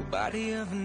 nobody ever